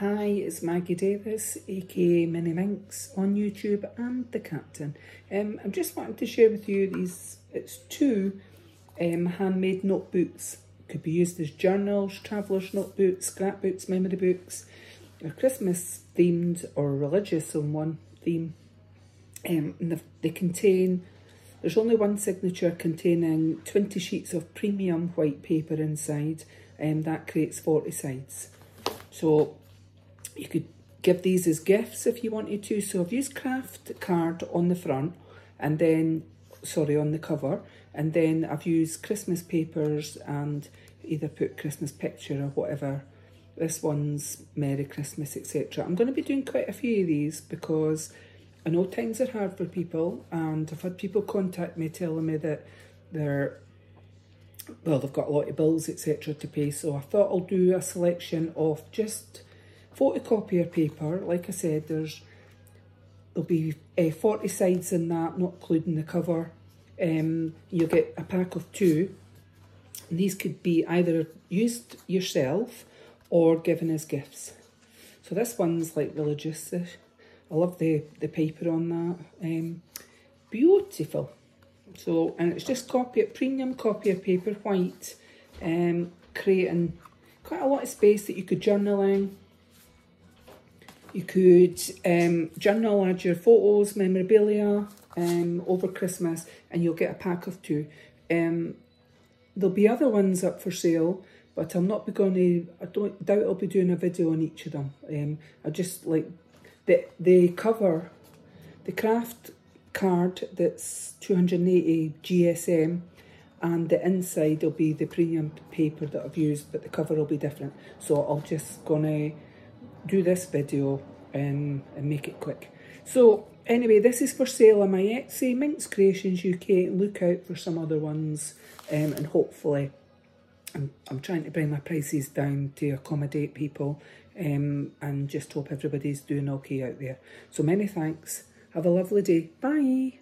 Hi, it's Maggie Davis, aka Minnie Minx on YouTube and The Captain. Um, I'm just wanting to share with you these, it's two um, handmade notebooks. Could be used as journals, traveller's notebooks, scrapbooks, memory books, Christmas themed or religious on one theme. Um, and they contain, there's only one signature containing 20 sheets of premium white paper inside and that creates 40 sides. So you could give these as gifts if you wanted to. So I've used Kraft card on the front and then, sorry, on the cover. And then I've used Christmas papers and either put Christmas picture or whatever. This one's Merry Christmas, etc. I'm going to be doing quite a few of these because I know times are hard for people and I've had people contact me telling me that they're well, they've got a lot of bills, etc. to pay. So I thought I'll do a selection of just photocopier paper, like I said, there's there'll be uh, 40 sides in that, not including the cover. Um, you'll get a pack of two. And these could be either used yourself or given as gifts. So this one's like religious. I love the, the paper on that. Um, beautiful. So, and it's just copy, premium copier paper, white, um, creating quite a lot of space that you could journal in. You could um, journal add your photos, memorabilia um, over Christmas and you'll get a pack of two. Um, there'll be other ones up for sale, but I'm not going to, I don't doubt I'll be doing a video on each of them. Um, I just like, the, the cover, the Kraft card that's 280 GSM and the inside will be the premium paper that I've used, but the cover will be different. So I'm just gonna do this video um, and make it quick. So anyway, this is for sale on my Etsy, Minx Creations UK. Look out for some other ones um, and hopefully I'm, I'm trying to bring my prices down to accommodate people um, and just hope everybody's doing okay out there. So many thanks. Have a lovely day. Bye.